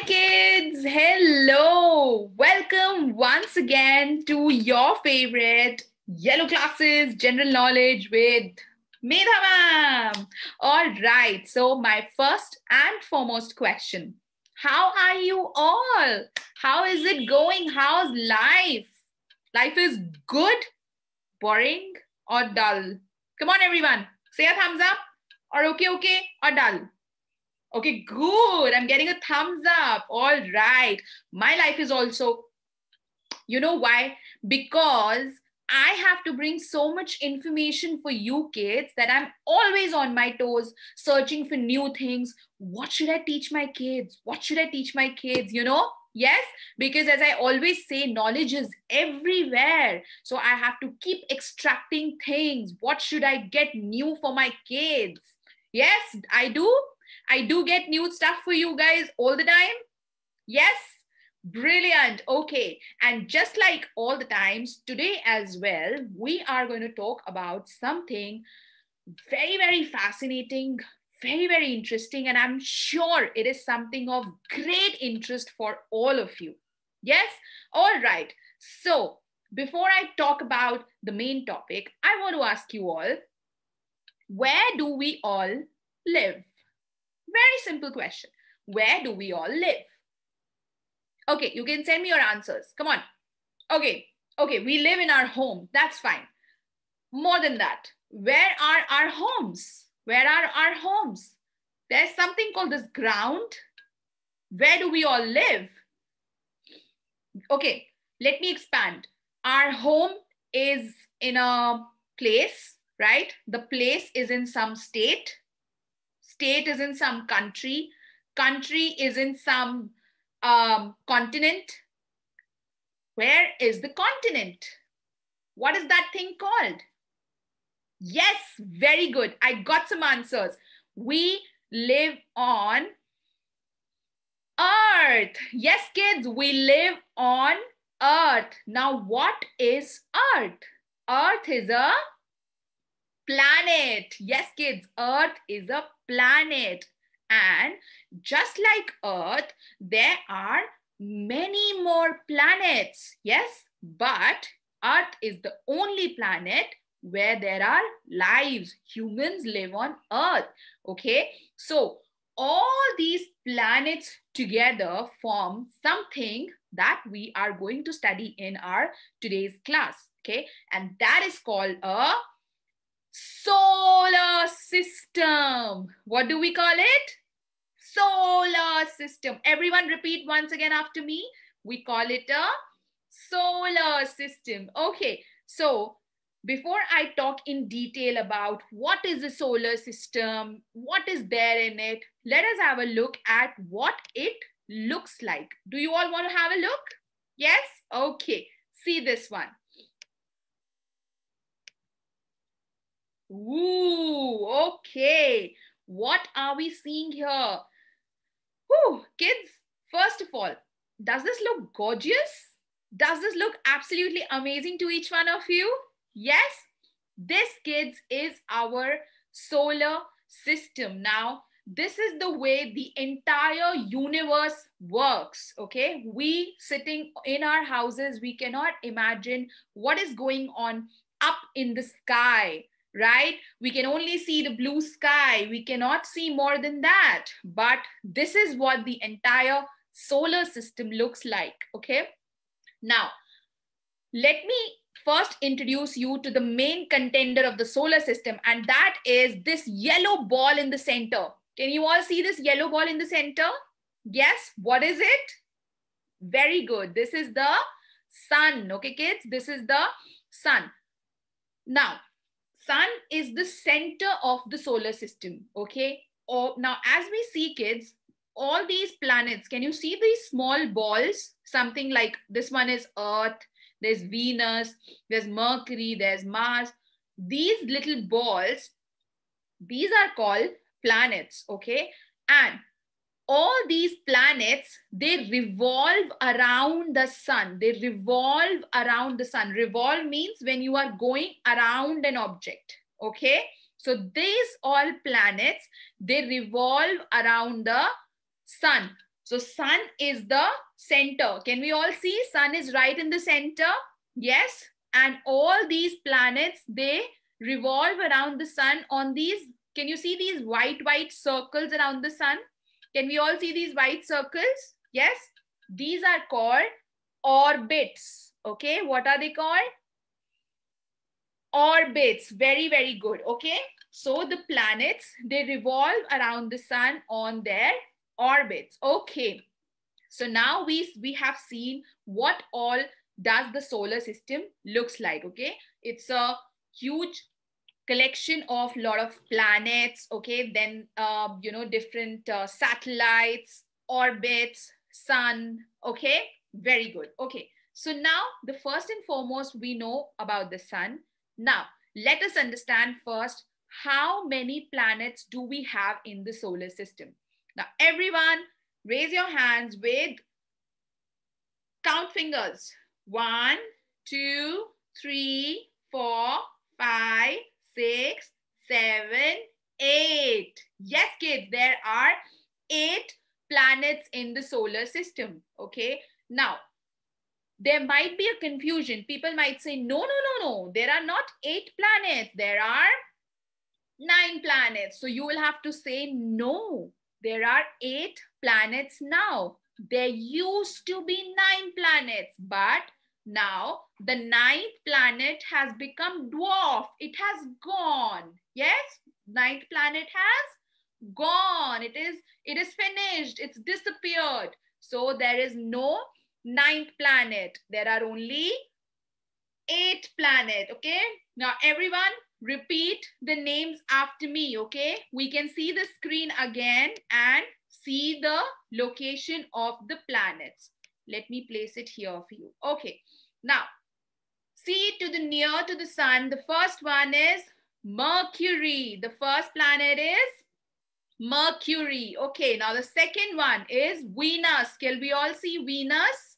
Hi, kids. Hello. Welcome once again to your favorite Yellow Classes General Knowledge with Medha Ma'am. All right. So, my first and foremost question How are you all? How is it going? How's life? Life is good, boring, or dull? Come on, everyone. Say a thumbs up, or okay, okay, or dull. Okay, good. I'm getting a thumbs up. All right. My life is also, you know why? Because I have to bring so much information for you kids that I'm always on my toes, searching for new things. What should I teach my kids? What should I teach my kids? You know? Yes, because as I always say, knowledge is everywhere. So I have to keep extracting things. What should I get new for my kids? Yes, I do. I do get new stuff for you guys all the time. Yes, brilliant. Okay. And just like all the times, today as well, we are going to talk about something very, very fascinating, very, very interesting. And I'm sure it is something of great interest for all of you. Yes? All right. So, before I talk about the main topic, I want to ask you all where do we all live? Very simple question. Where do we all live? Okay, you can send me your answers. Come on. Okay, okay, we live in our home. That's fine. More than that, where are our homes? Where are our homes? There's something called this ground. Where do we all live? Okay, let me expand. Our home is in a place, right? The place is in some state state is in some country, country is in some um, continent. Where is the continent? What is that thing called? Yes, very good. I got some answers. We live on Earth. Yes, kids, we live on Earth. Now, what is Earth? Earth is a planet. Yes, kids, Earth is a planet. And just like Earth, there are many more planets. Yes, but Earth is the only planet where there are lives. Humans live on Earth. Okay, so all these planets together form something that we are going to study in our today's class. Okay, and that is called a Solar system. What do we call it? Solar system. Everyone repeat once again after me. We call it a solar system. Okay, so before I talk in detail about what is the solar system, what is there in it, let us have a look at what it looks like. Do you all want to have a look? Yes? Okay, see this one. Ooh, okay. What are we seeing here? Ooh, kids, first of all, does this look gorgeous? Does this look absolutely amazing to each one of you? Yes, this, kids, is our solar system. Now, this is the way the entire universe works okay we sitting in our houses we cannot imagine what is going on up in the sky right? We can only see the blue sky. We cannot see more than that. But this is what the entire solar system looks like, okay? Now, let me first introduce you to the main contender of the solar system, and that is this yellow ball in the center. Can you all see this yellow ball in the center? Yes, what is it? Very good. This is the sun, okay, kids? This is the sun. Now, sun is the center of the solar system okay? Oh now as we see kids all these planets can you see these small balls? Something like this one is earth there's venus there's mercury there's mars. These little balls these are called planets okay? And all these planets they revolve around the sun they revolve around the sun revolve means when you are going around an object okay so these all planets they revolve around the sun So sun is the center. Can we all see sun is right in the center? Yes. And all these planets, they revolve around the sun on these. Can you see these white, white circles around the sun? Can we all see these white circles? Yes. These are called orbits. Okay. What are they called? Orbits. Very, very good. Okay. So the planets, they revolve around the sun on their orbits. Okay. So now we, we have seen what all does the solar system looks like. Okay. It's a huge collection of lot of planets. Okay. Then, uh, you know, different uh, satellites, orbits, sun. Okay. Very good. Okay. So now the first and foremost, we know about the sun. Now, let us understand first how many planets do we have in the solar system? Now, everyone, raise your hands with count fingers. One, two, three, four, five, six, seven, eight. Yes, kids, there are eight planets in the solar system. Okay. Now, there might be a confusion. People might say, no, no, no, no. There are not eight planets. There are nine planets. So you will have to say no. There are eight planets now. There used to be nine planets, but now the ninth planet has become dwarf. It has gone. Yes, ninth planet has gone. It is, it is finished. It's disappeared. So there is no ninth planet. There are only eight planets. Okay. Now everyone repeat the names after me, okay? We can see the screen again and see the location of the planets. Let me place it here for you. Okay, now, see to the near to the sun. The first one is Mercury. The first planet is Mercury. Okay, now the second one is Venus. Can we all see Venus?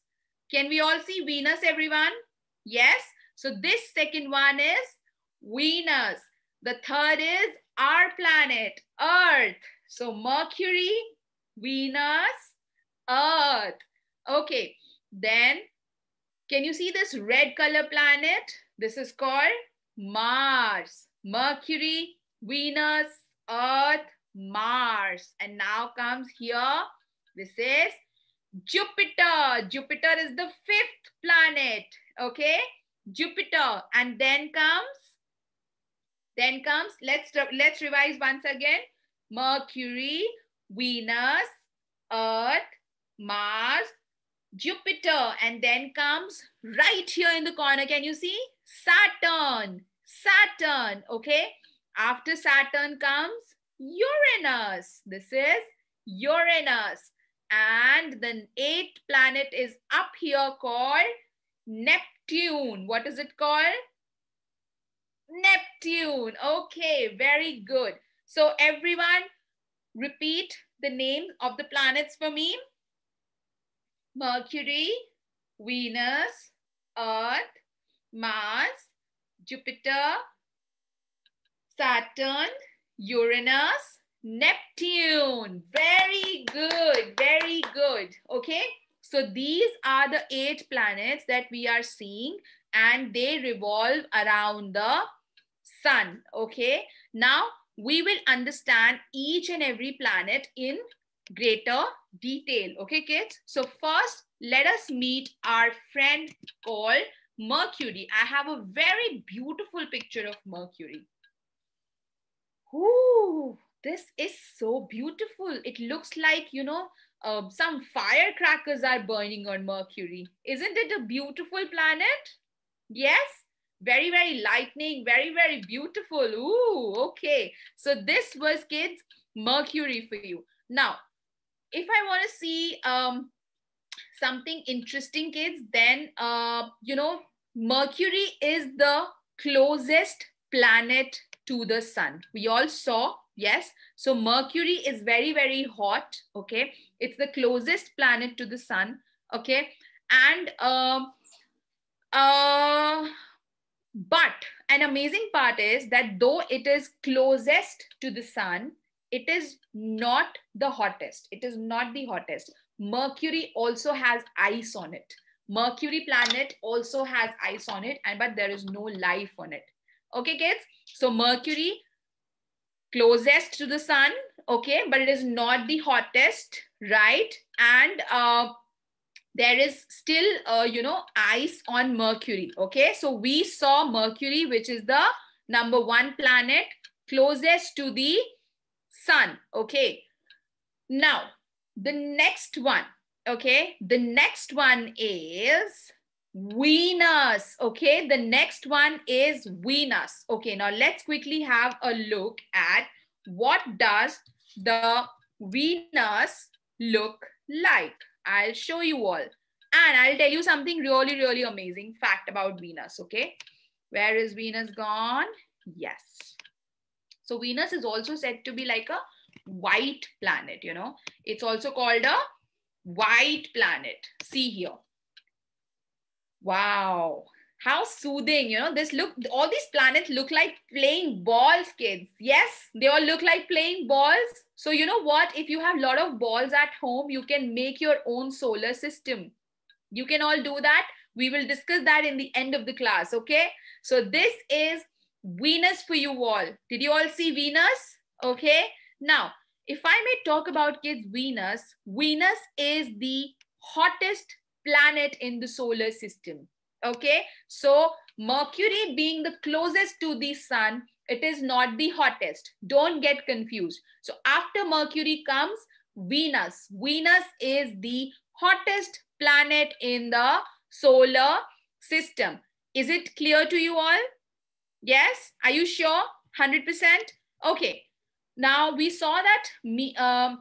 Can we all see Venus, everyone? Yes. So this second one is Venus. The third is our planet, Earth. So Mercury, Venus, Earth. Okay, then can you see this red color planet? This is called Mars. Mercury, Venus, Earth, Mars. And now comes here, this is Jupiter. Jupiter is the fifth planet, okay? Jupiter. And then comes then comes, let's, let's revise once again. Mercury, Venus, Earth, Mars, Jupiter. And then comes right here in the corner. Can you see? Saturn. Saturn. Okay. After Saturn comes Uranus. This is Uranus. And the eighth planet is up here called Neptune. What is it called? Neptune. Okay, very good. So everyone repeat the name of the planets for me. Mercury, Venus, Earth, Mars, Jupiter, Saturn, Uranus, Neptune. Very good, very good. Okay, so these are the eight planets that we are seeing and they revolve around the sun. Okay. Now we will understand each and every planet in greater detail. Okay, kids. So first, let us meet our friend called Mercury. I have a very beautiful picture of Mercury. Ooh, this is so beautiful. It looks like, you know, uh, some firecrackers are burning on Mercury. Isn't it a beautiful planet? Yes? very very lightning very very beautiful ooh okay so this was kids mercury for you now if i want to see um something interesting kids then uh you know mercury is the closest planet to the sun. We all saw yes? So mercury is very very hot okay? It's the closest planet to the sun okay? And uh, uh but an amazing part is that though it is closest to the sun, it is not the hottest. It is not the hottest. Mercury also has ice on it. Mercury planet also has ice on it, and but there is no life on it. Okay, kids? So Mercury closest to the sun, okay, but it is not the hottest, right? And uh, there is still, uh, you know, ice on Mercury, okay? So we saw Mercury, which is the number one planet closest to the sun, okay? Now, the next one, okay? The next one is Venus. Okay, the next one is Venus. Okay, now let's quickly have a look at what does the Venus look like. I'll show you all. And I'll tell you something really, really amazing fact about Venus. Okay, where is Venus gone? Yes. So Venus is also said to be like a white planet, you know. It's also called a white planet. See here Wow. How soothing, you know, this look, all these planets look like playing balls, kids. Yes, they all look like playing balls. So you know what? If you have a lot of balls at home, you can make your own solar system. You can all do that. We will discuss that in the end of the class, okay? So this is Venus for you all. Did you all see Venus? Okay. Now, if I may talk about kids, Venus, Venus is the hottest planet in the solar system. Okay, so Mercury being the closest to the sun, it is not the hottest. Don't get confused. So after Mercury comes Venus. Venus is the hottest planet in the solar system. Is it clear to you all? Yes? Are you sure? 100%? Okay. Now we saw that me, um,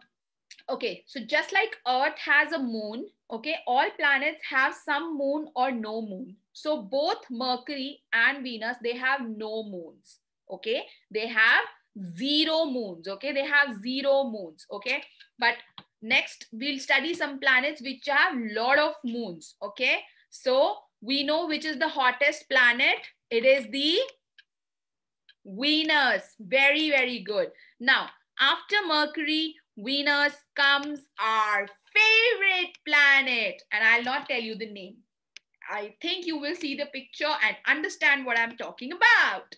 okay, so just like Earth has a moon, okay, all planets have some moon or no moon. So both Mercury and Venus, they have no moons, okay? They have zero moons, okay? They have zero moons, okay? But next, we'll study some planets which have lot of moons, okay? So we know which is the hottest planet. It is the Venus. Very, very good. Now, after Mercury, Venus comes our favorite planet. And I'll not tell you the name. I think you will see the picture and understand what I'm talking about.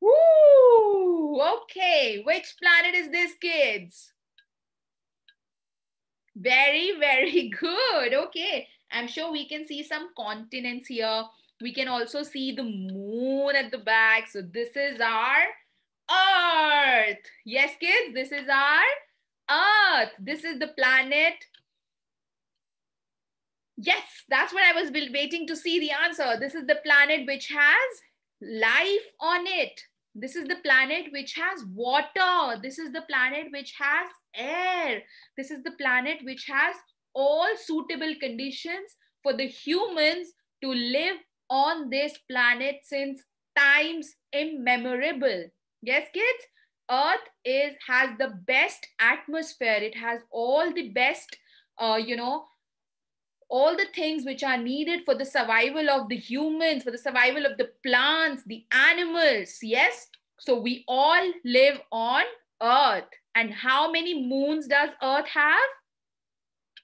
Woo! Okay, which planet is this, kids? Very, very good. Okay, I'm sure we can see some continents here. We can also see the moon at the back. So this is our Earth. Yes, kids, this is our Earth. This is the planet. Yes, that's what I was waiting to see the answer. This is the planet which has life on it. This is the planet which has water. This is the planet which has air. This is the planet which has all suitable conditions for the humans to live on this planet since times immemorable. Yes, kids? Earth is has the best atmosphere. It has all the best, uh, you know, all the things which are needed for the survival of the humans, for the survival of the plants, the animals. Yes. So we all live on Earth. And how many moons does Earth have?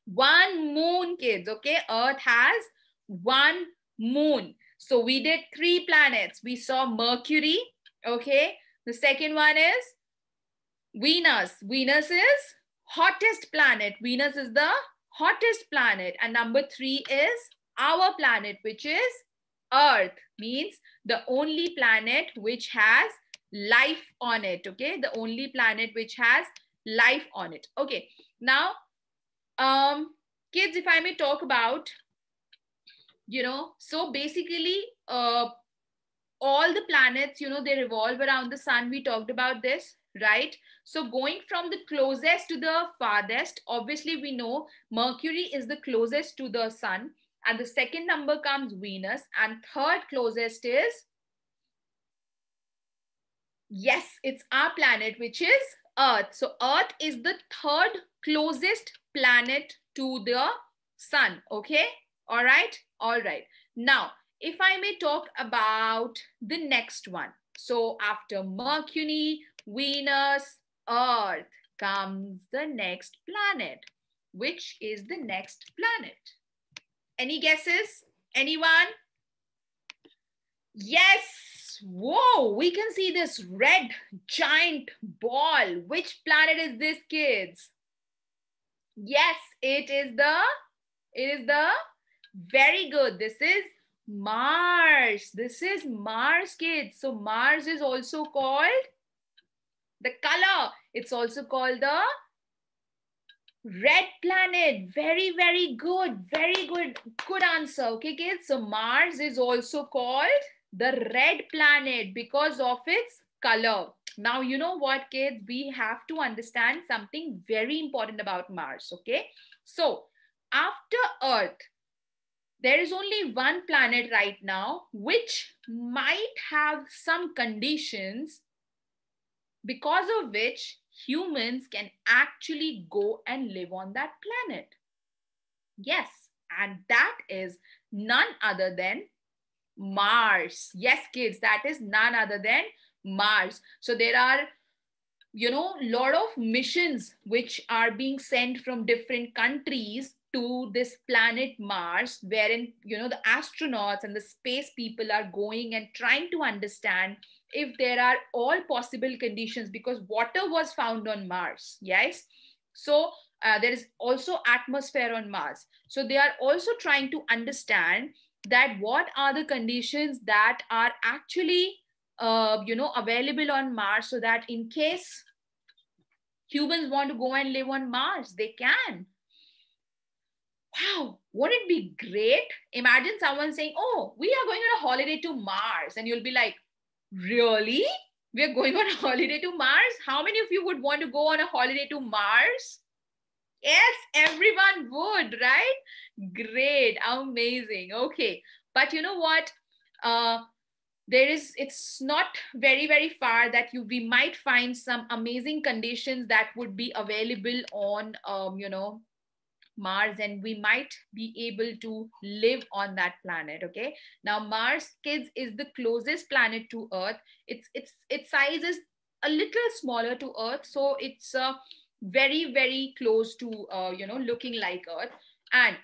One moon, kids. Okay. Earth has one moon. So we did three planets. We saw Mercury. Okay. The second one is Venus. Venus is hottest planet. Venus is the hottest planet. And number three is our planet, which is Earth. Means the only planet which has life on it. Okay. The only planet which has life on it. Okay. Now, um, kids, if I may talk about, you know, so basically, uh, all the planets, you know, they revolve around the sun. We talked about this, right? So going from the closest to the farthest, obviously we know Mercury is the closest to the sun. And the second number comes Venus. And third closest is, yes, it's our planet, which is Earth. So Earth is the third closest planet to the sun. Okay. All right. All right. Now, if I may talk about the next one. So after Mercury, Venus, Earth comes the next planet. which is the next planet? Any guesses? Anyone? Yes. Whoa, we can see this red giant ball. Which planet is this, kids? Yes, it is the, it is the, very good. This is Mars. This is Mars, kids. So Mars is also called the color. It's also called the red planet. Very, very good. Very good. Good answer. Okay, kids. So Mars is also called the red planet because of its color. Now, you know what, kids? We have to understand something very important about Mars. Okay. So after Earth, there is only one planet right now which might have some conditions because of which humans can actually go and live on that planet. Yes, and that is none other than Mars. Yes, kids, that is none other than Mars. So there are you know a lot of missions which are being sent from different countries to this planet Mars, wherein you know the astronauts and the space people are going and trying to understand if there are all possible conditions because water was found on Mars. Yes, so uh, there is also atmosphere on Mars. So they are also trying to understand that what are the conditions that are actually uh, you know available on Mars so that in case humans want to go and live on Mars, they can wow, wouldn't it be great? Imagine someone saying, oh, we are going on a holiday to Mars. And you'll be like, really? We're going on a holiday to Mars? How many of you would want to go on a holiday to Mars? Yes, everyone would, right? Great, amazing. Okay, but you know what? Uh, there is it's not very very far that you we might find some amazing conditions that would be available on um, you know Mars and we might be able to live on that planet. Okay. Now Mars, kids, is the closest planet to Earth. Its its its size is a little smaller to Earth, so it's uh, very very close to uh, you know looking like Earth. And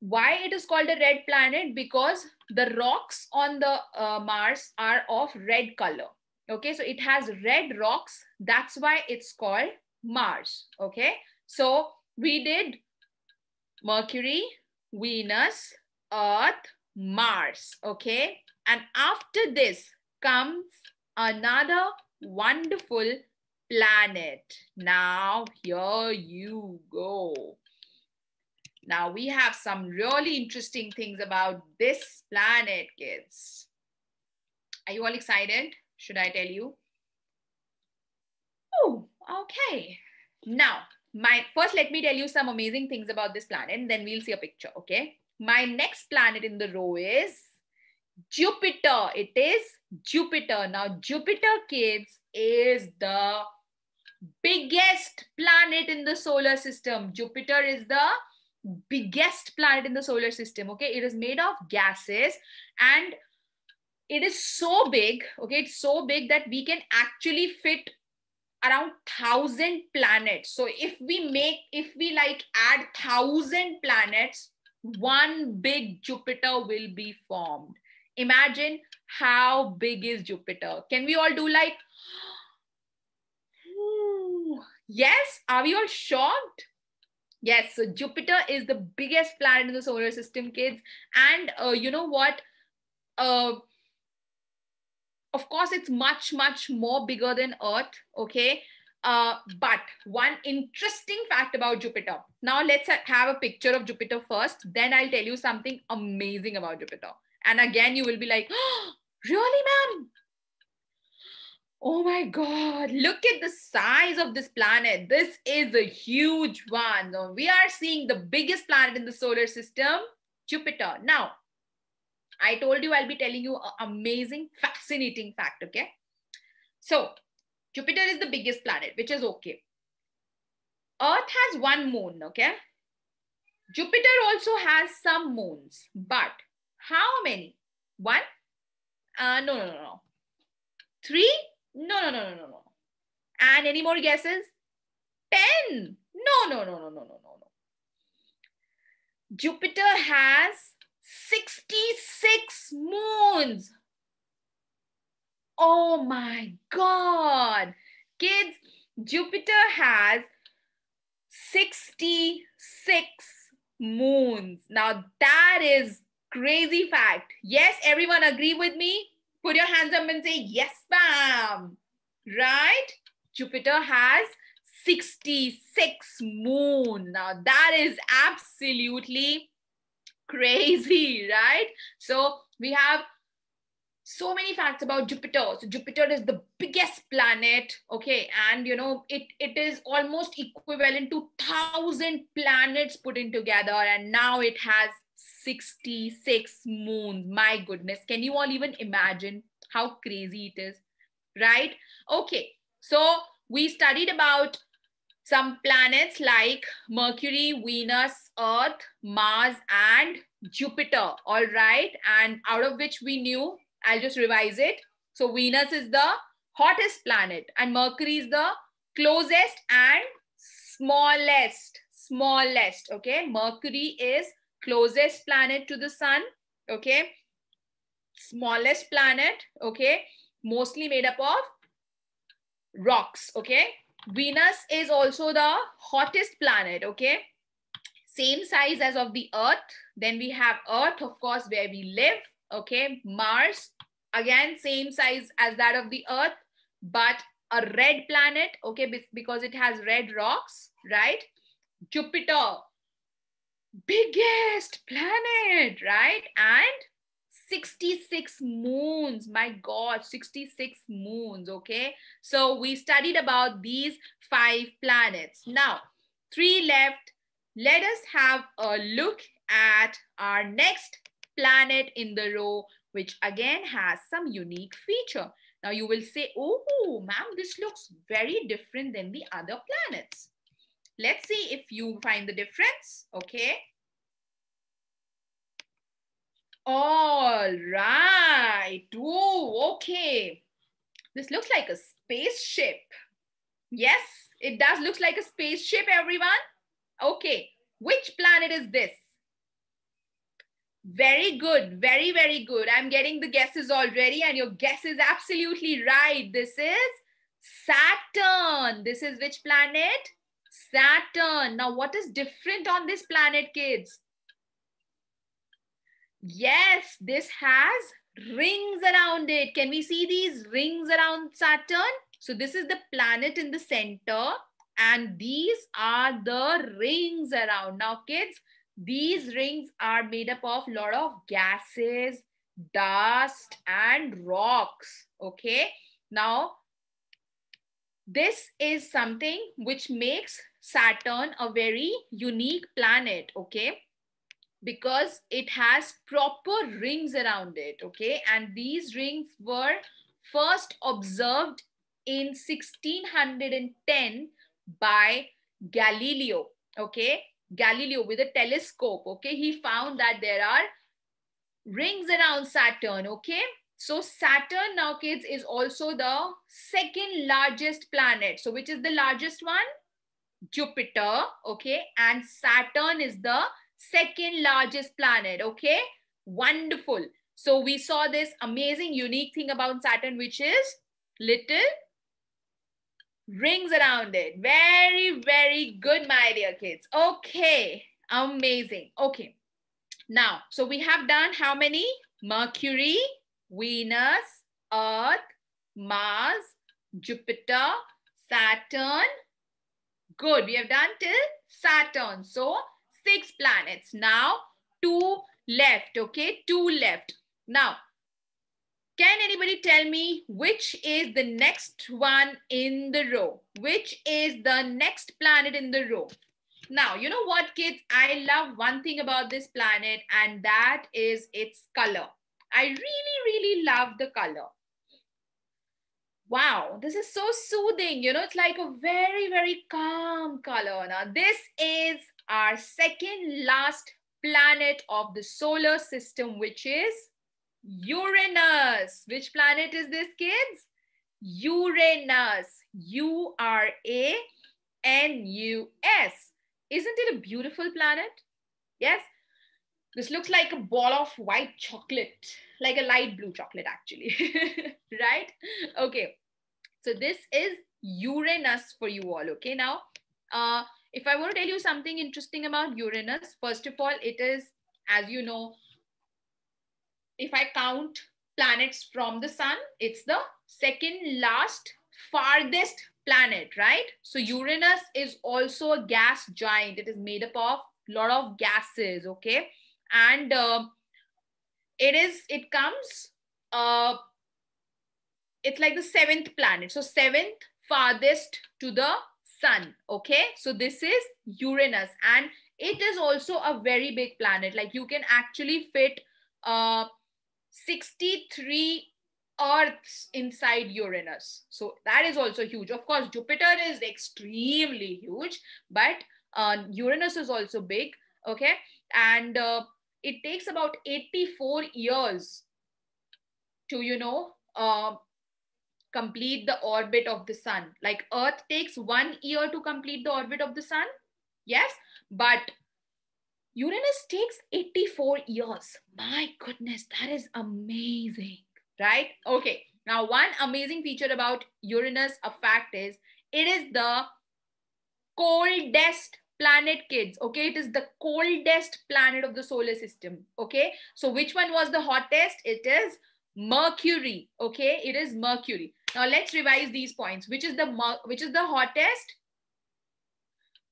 why it is called a red planet? Because the rocks on the uh, Mars are of red color. Okay, so it has red rocks. That's why it's called Mars. Okay, so we did Mercury, Venus, Earth, Mars. Okay. And after this comes another wonderful planet. Now, here you go. Now, we have some really interesting things about this planet, kids. Are you all excited? Should I tell you? Oh, okay. Now, my first let me tell you some amazing things about this planet and then we'll see a picture okay? My next planet in the row is jupiter. It is jupiter. Now jupiter kids is the biggest planet in the solar system. Jupiter is the biggest planet in the solar system okay? It is made of gases and it is so big okay? It's so big that we can actually fit around thousand planets. So if we make if we like add thousand planets one big jupiter will be formed. Imagine how big is jupiter. Can we all do like yes are we all shocked? Yes so jupiter is the biggest planet in the solar system kids. And uh, you know what? Uh, of course it's much much more bigger than earth okay? Uh, but one interesting fact about jupiter. Now let's have a picture of jupiter first then i'll tell you something amazing about jupiter. And again you will be like oh, really ma'am? Oh my god look at the size of this planet. This is a huge one. We are seeing the biggest planet in the solar system jupiter. Now I told you I'll be telling you an amazing, fascinating fact, okay? So, Jupiter is the biggest planet, which is okay. Earth has one moon, okay? Jupiter also has some moons, but how many? One? Uh, no, no, no, no. Three? No, no, no, no, no, no. And any more guesses? Ten? No, no, no, no, no, no, no, no. Jupiter has 66 moons. Oh my God. Kids, Jupiter has 66 moons. Now that is crazy fact. Yes, everyone agree with me? Put your hands up and say, yes, bam. Right? Jupiter has 66 moon. Now that is absolutely crazy, right? So we have so many facts about Jupiter. So Jupiter is the biggest planet, okay, and you know it it is almost equivalent to thousand planets put in together, and now it has 66 moons. My goodness, can you all even imagine how crazy it is, right? Okay, so we studied about some planets like Mercury, Venus, Earth, Mars, and Jupiter. All right. And out of which we knew, I'll just revise it. So Venus is the hottest planet, and Mercury is the closest and smallest. Smallest. Okay. Mercury is closest planet to the sun. Okay. Smallest planet. Okay. Mostly made up of rocks. Okay Venus is also the hottest planet, okay? Same size as of the Earth. Then we have Earth, of course, where we live, okay? Mars, again, same size as that of the Earth, but a red planet, okay, because it has red rocks, right? Jupiter, biggest planet, right? And 66 moons. My God, 66 moons. Okay. So we studied about these five planets. Now, three left. Let us have a look at our next planet in the row, which again has some unique feature. Now you will say, oh, ma'am, this looks very different than the other planets. Let's see if you find the difference. Okay. All right. Oh, okay. This looks like a spaceship. Yes, it does look like a spaceship, everyone. Okay. Which planet is this? Very good. Very, very good. I'm getting the guesses already and your guess is absolutely right. This is Saturn. This is which planet? Saturn. Now, what is different on this planet, kids? Yes, this has rings around it. Can we see these rings around Saturn? So this is the planet in the center and these are the rings around. Now kids, these rings are made up of a lot of gases, dust and rocks. Okay. Now, this is something which makes Saturn a very unique planet. Okay because it has proper rings around it okay? And these rings were first observed in 1610 by galileo okay? Galileo with a telescope okay? He found that there are rings around saturn okay? So saturn now kids is also the second largest planet. So which is the largest one? Jupiter okay? And saturn is the second largest planet. Okay, wonderful. So we saw this amazing, unique thing about Saturn, which is little rings around it. Very, very good, my dear kids. Okay, amazing. Okay, now, so we have done how many? Mercury, Venus, Earth, Mars, Jupiter, Saturn. Good, we have done till Saturn. So six planets. Now, two left, okay? Two left. Now, can anybody tell me which is the next one in the row? Which is the next planet in the row? Now, you know what, kids? I love one thing about this planet, and that is its color. I really, really love the color. Wow, this is so soothing. You know, it's like a very, very calm color. Now, this is our second last planet of the solar system, which is Uranus. Which planet is this, kids? Uranus. U R A N U S. Isn't it a beautiful planet? Yes. this looks like a ball of white chocolate, like a light blue chocolate, actually. right? Okay. So this is Uranus for you all. Okay. Now, uh, if I want to tell you something interesting about Uranus, first of all, it is, as you know, if I count planets from the sun, it's the second last farthest planet, right? So Uranus is also a gas giant. It is made up of a lot of gases, okay? And uh, it is, it comes, uh, it's like the seventh planet. So seventh farthest to the sun, okay? So this is Uranus and it is also a very big planet. Like you can actually fit uh, 63 Earths inside Uranus. So that is also huge. Of course, Jupiter is extremely huge, but uh, Uranus is also big. Okay. And uh, it takes about 84 years to, you know, uh, complete the orbit of the sun. Like Earth takes one year to complete the orbit of the sun. Yes. But Uranus takes 84 years. My goodness, that is amazing right? Okay, now one amazing feature about Uranus, a fact is, it is the coldest planet kids okay it is the coldest planet of the solar system okay so which one was the hottest it is mercury okay it is mercury now let's revise these points which is the which is the hottest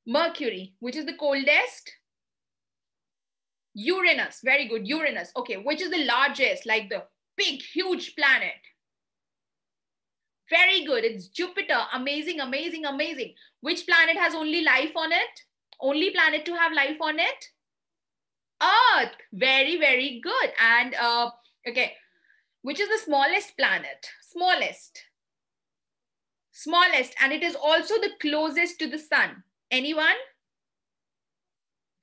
mercury which is the coldest uranus very good uranus okay which is the largest like the big, huge planet. Very good. It's Jupiter. Amazing, amazing, amazing. Which planet has only life on it? Only planet to have life on it? Earth. Very, very good. And uh, okay, which is the smallest planet? Smallest. Smallest. And it is also the closest to the sun. Anyone?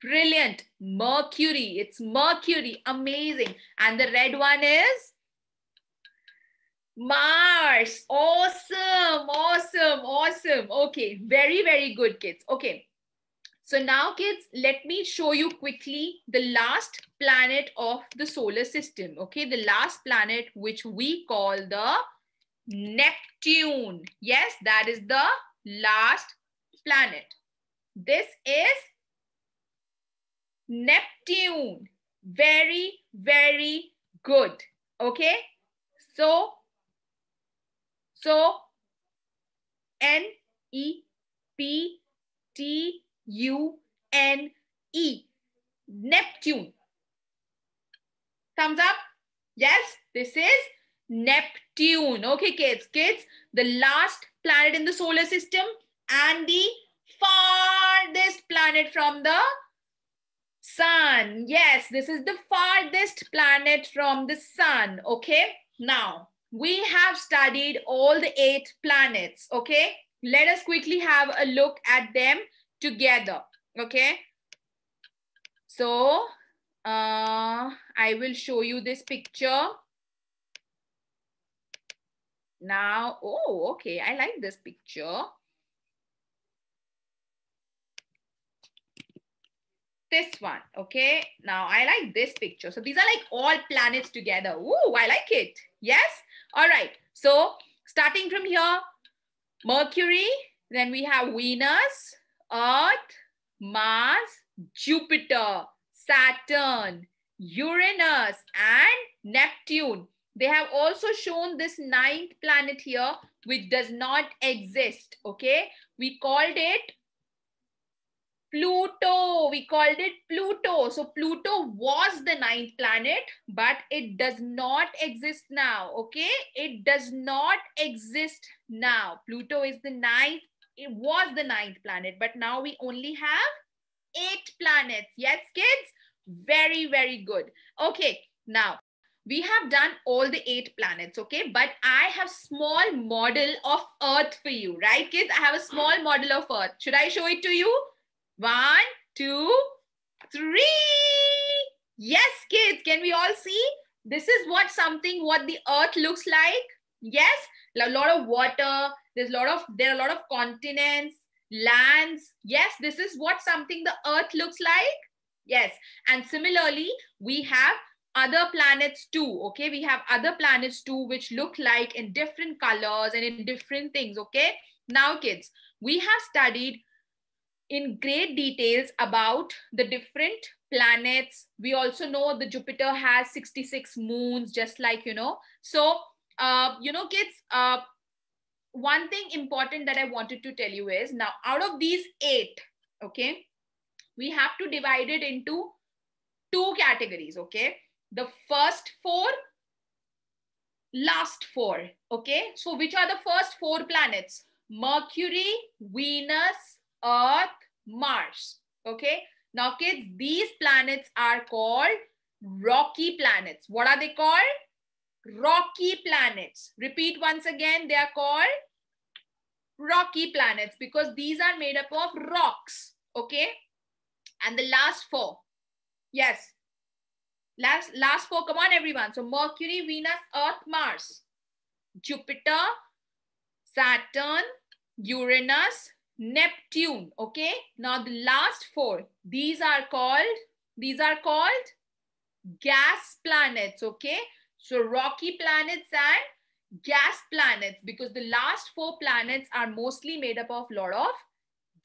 Brilliant. Mercury. It's Mercury. Amazing. And the red one is Mars. Awesome. Awesome. Awesome. Okay. Very, very good, kids. Okay. So now, kids, let me show you quickly the last planet of the solar system. Okay. The last planet, which we call the Neptune. Yes, that is the last planet. This is Neptune. Very, very good. Okay. So so N E P T U N E. Neptune. Thumbs up. Yes, this is Neptune. Okay, kids. Kids, the last planet in the solar system and the farthest planet from the sun. Yes, this is the farthest planet from the sun. Okay, now we have studied all the eight planets, okay? Let us quickly have a look at them together, okay? So, uh, I will show you this picture. Now, oh, okay, I like this picture. This one, okay? Now, I like this picture. So, these are like all planets together. Ooh, I like it. Yes? All right. So starting from here, Mercury, then we have Venus, Earth, Mars, Jupiter, Saturn, Uranus, and Neptune. They have also shown this ninth planet here, which does not exist. Okay. We called it Pluto. We called it Pluto. So Pluto was the ninth planet, but it does not exist now. Okay. It does not exist now. Pluto is the ninth. It was the ninth planet, but now we only have eight planets. Yes, kids? Very, very good. Okay. Now, we have done all the eight planets, okay? But I have small model of Earth for you, right, kids? I have a small model of Earth. Should I show it to you? One, two, three. Yes, kids, can we all see? This is what something, what the earth looks like. Yes, a lot of water. There's a lot of, there are a lot of continents, lands. Yes, this is what something the earth looks like. Yes. And similarly, we have other planets too. Okay. We have other planets too, which look like in different colors and in different things. Okay. Now, kids, we have studied in great details about the different planets. We also know the Jupiter has 66 moons, just like, you know. So, uh, you know, kids, uh, one thing important that I wanted to tell you is now out of these eight, okay, we have to divide it into two categories, okay? The first four, last four, okay? So which are the first four planets? Mercury, Venus, Earth, Mars, okay? Now kids, these planets are called rocky planets. What are they called? Rocky planets. Repeat once again, they are called rocky planets because these are made up of rocks, okay? And the last four. Yes. Last, last four. Come on, everyone. So Mercury, Venus, Earth, Mars. Jupiter, Saturn, Uranus, Neptune. Okay. Now the last four. These are called, these are called gas planets. Okay. So rocky planets and gas planets because the last four planets are mostly made up of lot of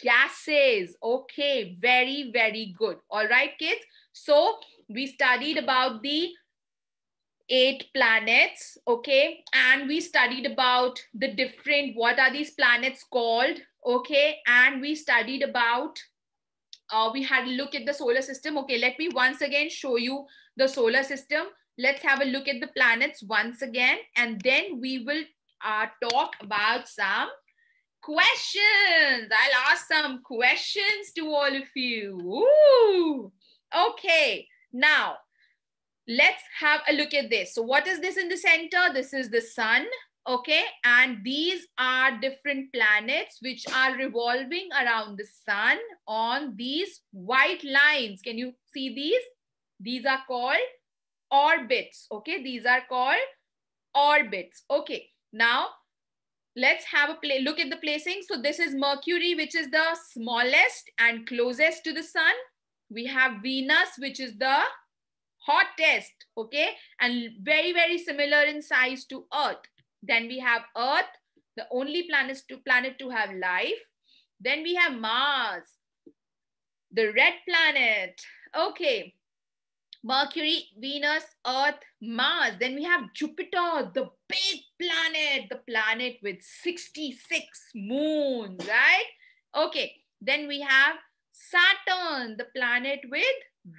gases. Okay, very, very good. All right, kids. So we studied about the eight planets, okay? And we studied about the different, what are these planets called, okay? And we studied about, uh, we had a look at the solar system. Okay, let me once again show you the solar system. Let's have a look at the planets once again. And then we will uh, talk about some questions. I'll ask some questions to all of you. Ooh. Okay, now let's have a look at this. So what is this in the center? This is the sun, okay? And these are different planets which are revolving around the sun on these white lines. Can you see these? These are called orbits, okay? These are called orbits. Okay, now let's have a play look at the placing so this is mercury which is the smallest and closest to the sun we have venus which is the hottest okay and very very similar in size to earth then we have earth the only planet to planet to have life then we have mars the red planet okay Mercury, Venus, Earth, Mars. Then we have Jupiter, the big planet, the planet with 66 moons, right? Okay. Then we have Saturn, the planet with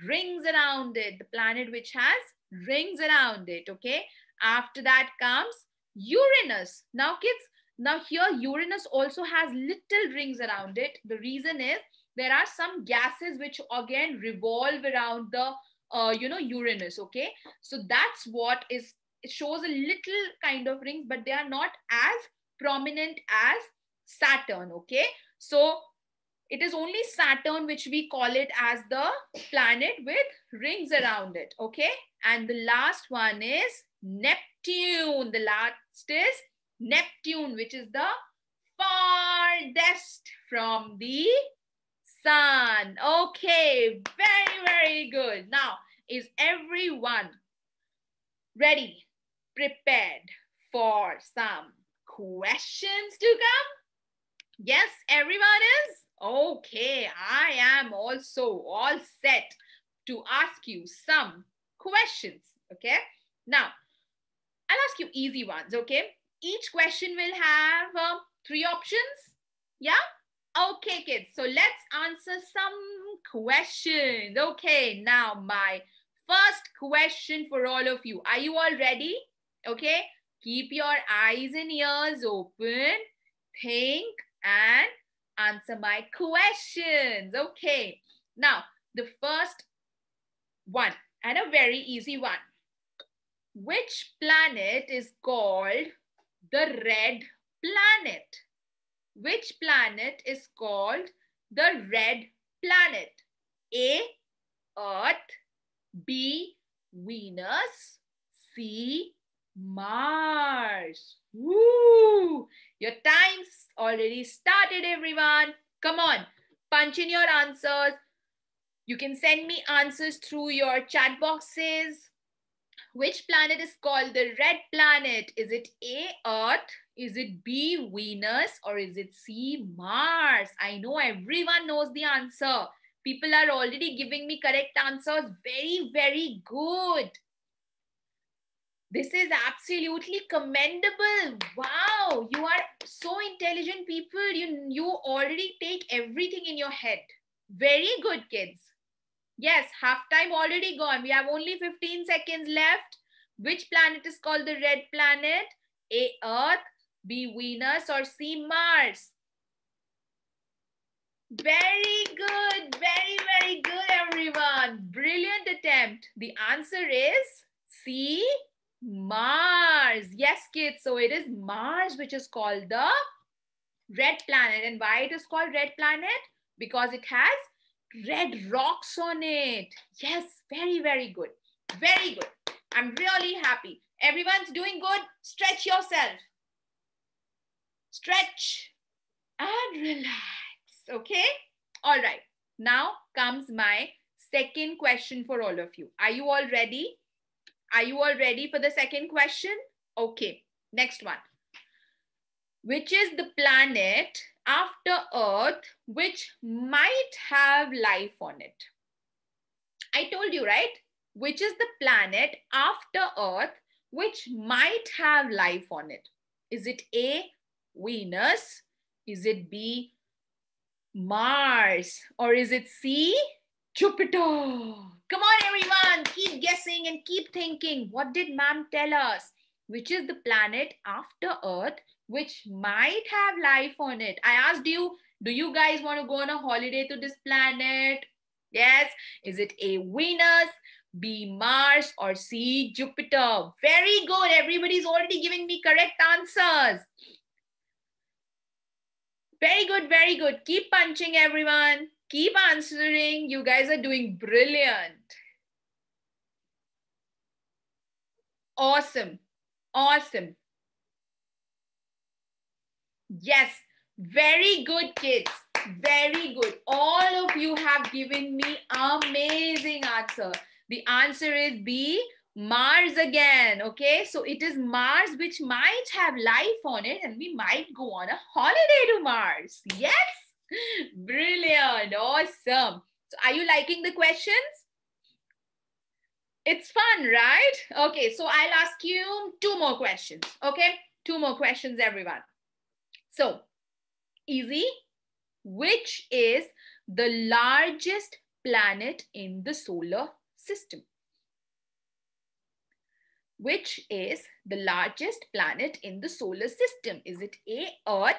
rings around it, the planet which has rings around it, okay? After that comes Uranus. Now, kids, now here Uranus also has little rings around it. The reason is there are some gases which again revolve around the uh, you know, Uranus, okay? So that's what is, it shows a little kind of rings, but they are not as prominent as Saturn, okay? So it is only Saturn which we call it as the planet with rings around it, okay? And the last one is Neptune. The last is Neptune, which is the farthest from the sun. Okay, very, very good. Now, is everyone ready, prepared for some questions to come? Yes, everyone is? Okay, I am also all set to ask you some questions, okay? Now, I'll ask you easy ones, okay? Each question will have uh, three options, yeah? Okay, kids, so let's answer some questions. Okay, now my first question for all of you. Are you all ready? Okay, keep your eyes and ears open. Think and answer my questions. Okay, now the first one and a very easy one. Which planet is called the red planet? Which planet is called the red planet? A. Earth. B. Venus. C. Mars. Woo! Your time's already started, everyone. Come on, punch in your answers. You can send me answers through your chat boxes. Which planet is called the red planet? Is it A, Earth? Is it B, Venus? Or is it C, Mars? I know everyone knows the answer. People are already giving me correct answers. Very, very good. This is absolutely commendable. Wow, you are so intelligent people. You, you already take everything in your head. Very good, kids. Yes, half time already gone. We have only 15 seconds left. Which planet is called the red planet? A, Earth, B, Venus, or C, Mars? Very good. Very, very good, everyone. Brilliant attempt. The answer is C, Mars. Yes, kids. So it is Mars, which is called the red planet. And why it is called red planet? Because it has red rocks on it. Yes, very, very good. Very good. I'm really happy. Everyone's doing good. Stretch yourself. Stretch and relax. Okay? All right. Now comes my second question for all of you. Are you all ready? Are you all ready for the second question? Okay. Next one. Which is the planet after Earth which might have life on it. I told you, right? Which is the planet after Earth which might have life on it. Is it A, Venus? Is it B, Mars? Or is it C, Jupiter? Come on, everyone. Keep guessing and keep thinking. What did ma'am tell us? Which is the planet after Earth which might have life on it. I asked you, do you guys want to go on a holiday to this planet? Yes. Is it A, Venus, B, Mars, or C, Jupiter? Very good. Everybody's already giving me correct answers. Very good, very good. Keep punching, everyone. Keep answering. You guys are doing brilliant. Awesome. Awesome. Yes, very good kids. Very good. All of you have given me amazing answer. The answer is B, Mars again. Okay, so it is Mars which might have life on it and we might go on a holiday to Mars. Yes, brilliant. Awesome. So are you liking the questions? It's fun, right? Okay, so I'll ask you two more questions. Okay, two more questions, everyone. So, easy. Which is the largest planet in the solar system? Which is the largest planet in the solar system? Is it A, Earth,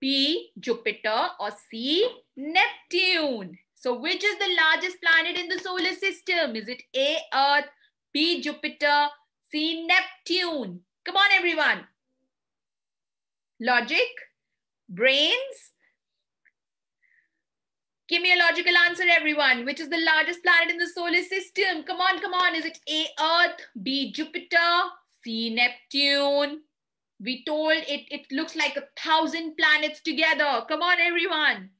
B, Jupiter, or C, Neptune? So which is the largest planet in the solar system? Is it A, Earth, B, Jupiter, C, Neptune? Come on, everyone. Logic? Brains? Give me a logical answer, everyone. Which is the largest planet in the solar system? Come on, come on. Is it A, Earth, B, Jupiter, C, Neptune? We told it, it looks like a thousand planets together. Come on, everyone.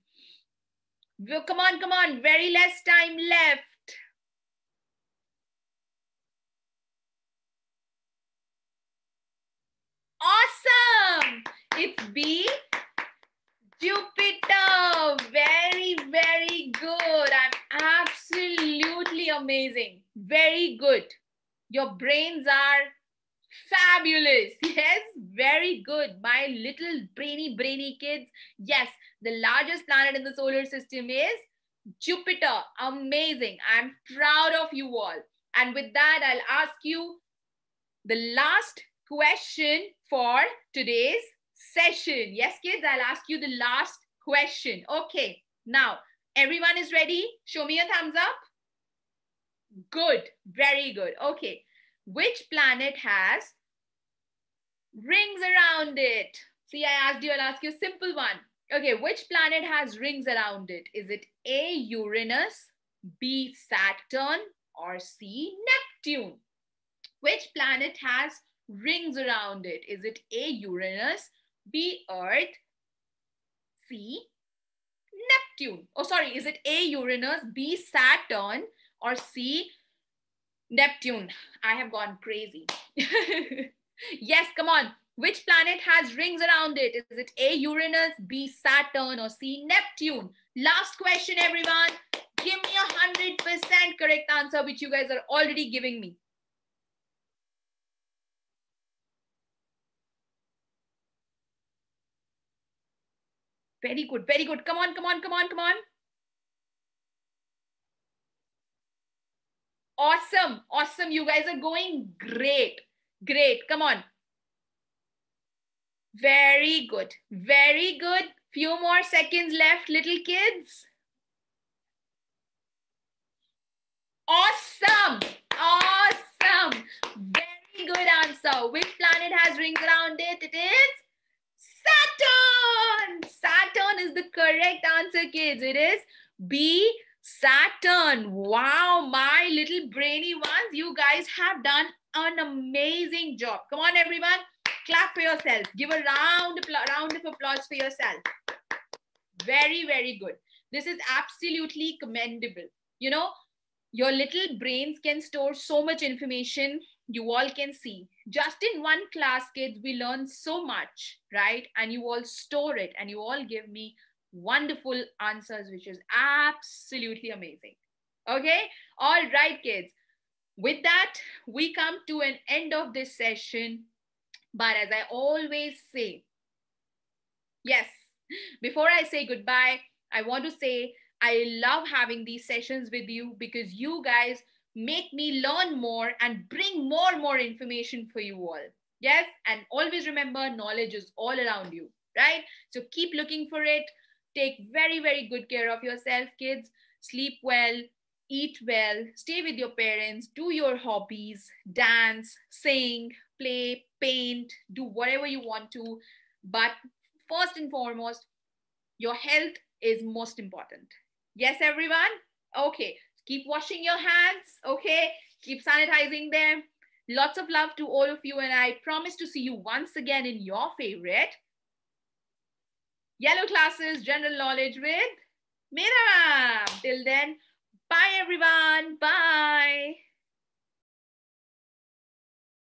Come on, come on. Very less time left. Awesome. It's B, Jupiter. Very, very good. I'm absolutely amazing. Very good. Your brains are fabulous. Yes, very good. My little brainy, brainy kids. Yes, the largest planet in the solar system is Jupiter. Amazing. I'm proud of you all. And with that, I'll ask you the last question for today's session. Yes, kids, I'll ask you the last question. Okay, now everyone is ready? Show me a thumbs up. Good, very good. Okay, which planet has rings around it? See, I asked you, I'll ask you a simple one. Okay, which planet has rings around it? Is it A, Uranus, B, Saturn, or C, Neptune? Which planet has rings around it? Is it A, Uranus, B, Earth, C, Neptune? Oh, sorry, is it A, Uranus, B, Saturn, or C, Neptune? I have gone crazy. yes, come on. Which planet has rings around it? Is it A, Uranus, B, Saturn, or C, Neptune? Last question, everyone. Give me a 100% correct answer, which you guys are already giving me. Very good, very good. Come on, come on, come on, come on. Awesome, awesome. You guys are going great, great. Come on. Very good. Very good. Few more seconds left, little kids. Awesome. Awesome. Very good answer. Which planet has rings around it? It is Saturn. Saturn is the correct answer, kids. It is B, Saturn. Wow, my little brainy ones. You guys have done an amazing job. Come on, everyone clap for yourself. Give a round, round of applause for yourself. Very, very good. This is absolutely commendable. You know, your little brains can store so much information you all can see. Just in one class, kids, we learn so much, right? And you all store it and you all give me wonderful answers, which is absolutely amazing. Okay? All right, kids. With that, we come to an end of this session. But as I always say, yes, before I say goodbye, I want to say I love having these sessions with you because you guys make me learn more and bring more and more information for you all. Yes, and always remember knowledge is all around you, right? So keep looking for it. Take very, very good care of yourself, kids. Sleep well, eat well, stay with your parents, do your hobbies, dance, sing, play, paint, do whatever you want to. But first and foremost, your health is most important. Yes, everyone? Okay. Keep washing your hands. Okay. Keep sanitizing them. Lots of love to all of you. And I promise to see you once again in your favorite Yellow Classes General Knowledge with Medha. Till then, bye everyone. Bye.